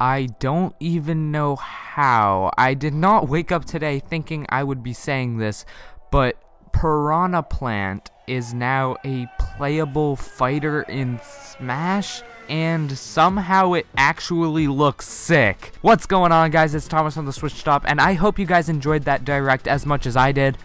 I don't even know how. I did not wake up today thinking I would be saying this, but Piranha Plant is now a playable fighter in Smash, and somehow it actually looks sick. What's going on, guys? It's Thomas on the Switch Stop, and I hope you guys enjoyed that direct as much as I did.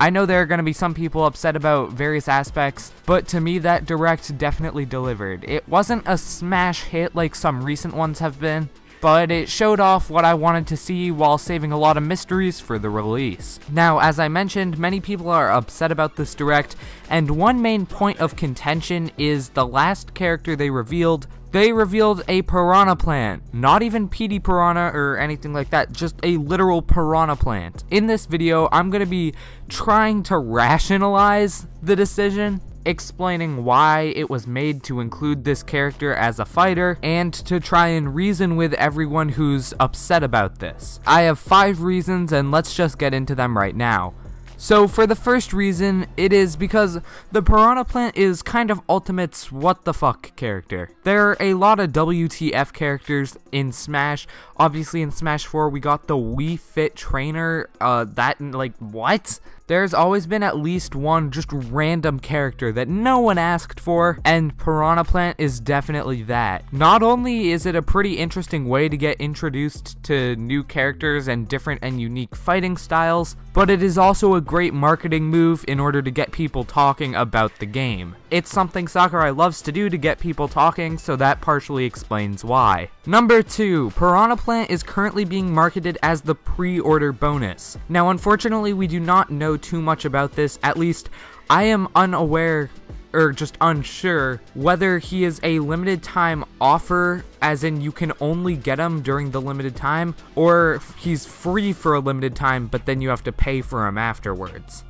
I know there are going to be some people upset about various aspects, but to me that direct definitely delivered. It wasn't a smash hit like some recent ones have been, but it showed off what I wanted to see while saving a lot of mysteries for the release. Now, as I mentioned, many people are upset about this direct, and one main point of contention is the last character they revealed they revealed a piranha plant. Not even Petey Piranha or anything like that, just a literal piranha plant. In this video, I'm going to be trying to rationalize the decision explaining why it was made to include this character as a fighter, and to try and reason with everyone who's upset about this. I have five reasons, and let's just get into them right now. So for the first reason, it is because the Piranha Plant is kind of Ultimate's what the fuck character. There are a lot of WTF characters in Smash. Obviously in Smash 4 we got the Wii Fit Trainer, uh, that, like, what? There's always been at least one just random character that no one asked for, and Piranha Plant is definitely that. Not only is it a pretty interesting way to get introduced to new characters and different and unique fighting styles, but it is also a great marketing move in order to get people talking about the game. It's something Sakurai loves to do to get people talking, so that partially explains why. Number 2. Piranha Plant is currently being marketed as the pre-order bonus. Now unfortunately we do not know too much about this, at least I am unaware or just unsure whether he is a limited time offer as in you can only get him during the limited time or he's free for a limited time but then you have to pay for him afterwards.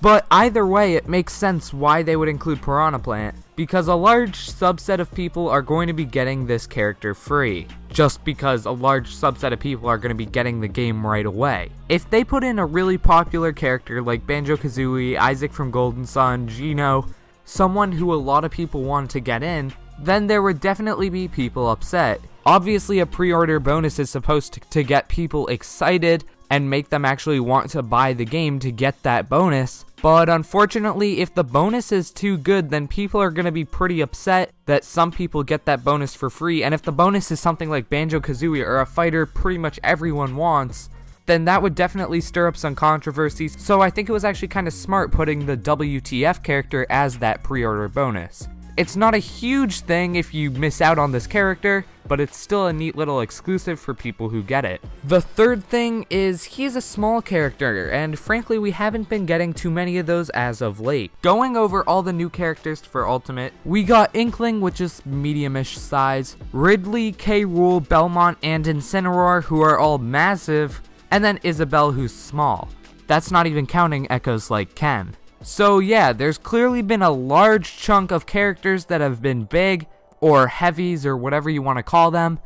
But either way, it makes sense why they would include Piranha Plant, because a large subset of people are going to be getting this character free, just because a large subset of people are going to be getting the game right away. If they put in a really popular character like Banjo-Kazooie, Isaac from Golden Sun, Geno, someone who a lot of people want to get in, then there would definitely be people upset. Obviously a pre-order bonus is supposed to, to get people excited and make them actually want to buy the game to get that bonus. But unfortunately, if the bonus is too good, then people are going to be pretty upset that some people get that bonus for free. And if the bonus is something like Banjo-Kazooie or a fighter pretty much everyone wants, then that would definitely stir up some controversies. So I think it was actually kind of smart putting the WTF character as that pre-order bonus. It's not a huge thing if you miss out on this character, but it's still a neat little exclusive for people who get it. The third thing is he's a small character, and frankly we haven't been getting too many of those as of late. Going over all the new characters for Ultimate, we got Inkling, which is mediumish size, Ridley, K. Rool, Belmont, and Incineroar, who are all massive, and then Isabelle, who's small. That's not even counting echoes like Ken. So yeah, there's clearly been a large chunk of characters that have been big, or heavies, or whatever you want to call them,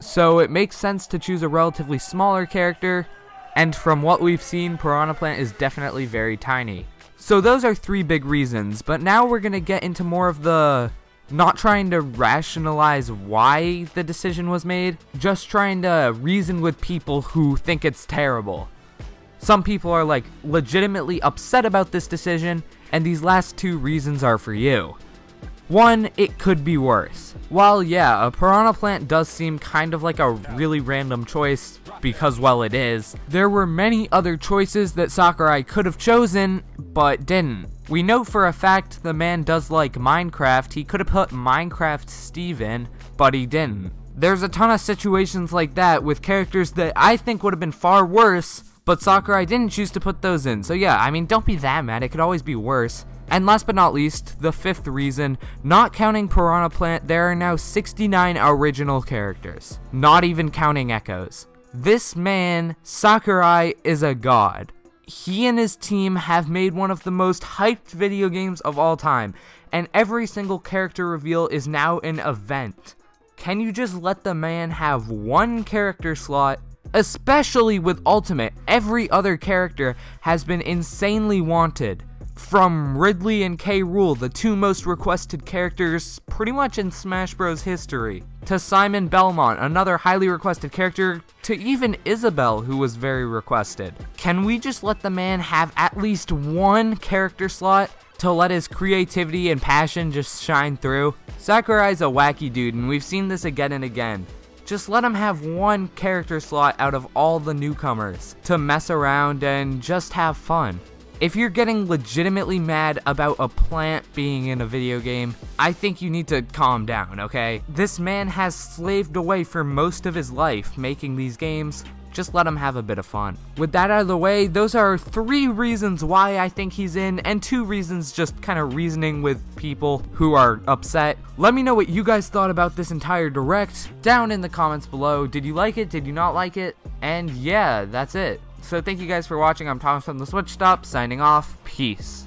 so it makes sense to choose a relatively smaller character, and from what we've seen, Piranha Plant is definitely very tiny. So those are three big reasons, but now we're going to get into more of the not trying to rationalize why the decision was made, just trying to reason with people who think it's terrible. Some people are like legitimately upset about this decision, and these last two reasons are for you. One, it could be worse. While yeah, a piranha plant does seem kind of like a really random choice, because well it is, there were many other choices that Sakurai could have chosen, but didn't. We know for a fact the man does like Minecraft, he could have put Minecraft Steve in, but he didn't. There's a ton of situations like that with characters that I think would have been far worse, but Sakurai didn't choose to put those in. So yeah, I mean, don't be that mad. It could always be worse. And last but not least, the fifth reason, not counting Piranha Plant, there are now 69 original characters. Not even counting Echoes. This man, Sakurai, is a god. He and his team have made one of the most hyped video games of all time, and every single character reveal is now an event. Can you just let the man have one character slot Especially with Ultimate, every other character has been insanely wanted. From Ridley and K. Rool, the two most requested characters pretty much in Smash Bros. history, to Simon Belmont, another highly requested character, to even Isabelle, who was very requested. Can we just let the man have at least one character slot to let his creativity and passion just shine through? Sakurai's a wacky dude, and we've seen this again and again. Just let him have one character slot out of all the newcomers to mess around and just have fun. If you're getting legitimately mad about a plant being in a video game, I think you need to calm down, okay? This man has slaved away for most of his life making these games. Just let him have a bit of fun. With that out of the way, those are three reasons why I think he's in, and two reasons just kind of reasoning with people who are upset. Let me know what you guys thought about this entire direct down in the comments below. Did you like it? Did you not like it? And yeah, that's it. So thank you guys for watching. I'm Thomas from the Switch Stop, signing off. Peace.